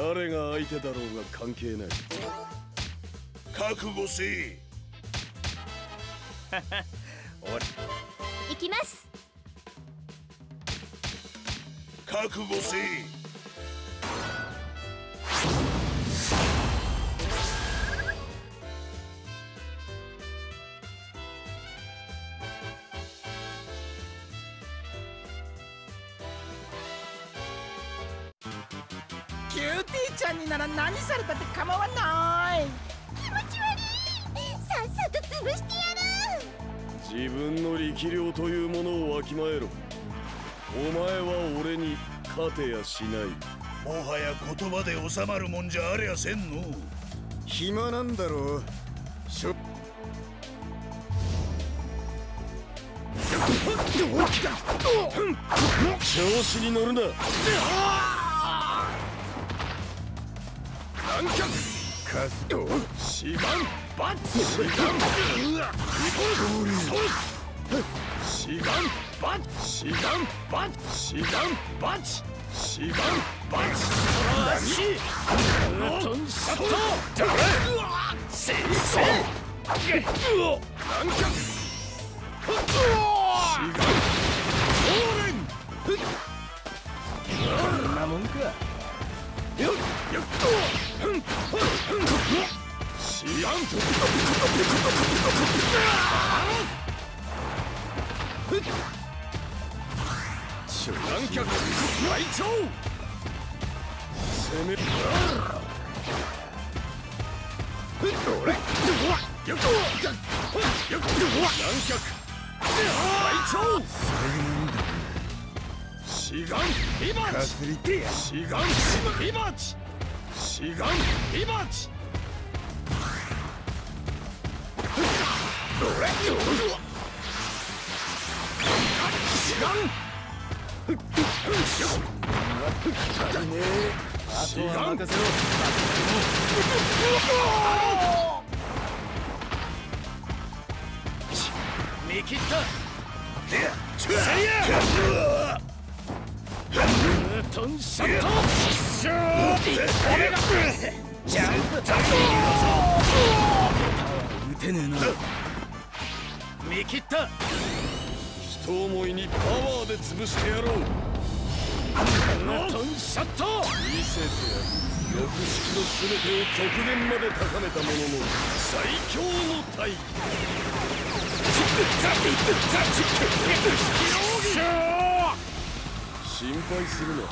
誰が相手だろうが関係ない。覚悟せい。行きます。覚悟せいちゃんになら何されたって構わない。気持ち悪い。さっさと潰してやる。自分の力量というものをわきまえろ。お前は俺に勝てやしない。もはや言葉で収まるもんじゃありゃせんの。暇なんだろう。しょ。調子に乗るなカスシガンバッチシガンうわシガンバッチシガンバッチシガンバッチシガンバッチストラッシュノトンシャットうわセイセイ南極シガンオーレンこんなもんか。よっよっふんふんふんシガン南極来潮攻める俺よっよっ南極来潮シガンビバチシガンビバチシガンビバチシガンあとは任せろ。見切ったトンシャット俺がジャンプ撃てねえな見切った。人思いにパワーで潰してやろうトンシャット見せてやる翼式の全てを極限まで高めた。者の最強の体心配するな。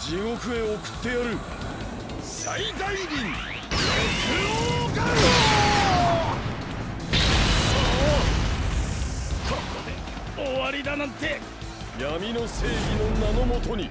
地獄へ送ってやる。最大輪六郎ガロここで終わりだなんて。闇の正義の名のもとに。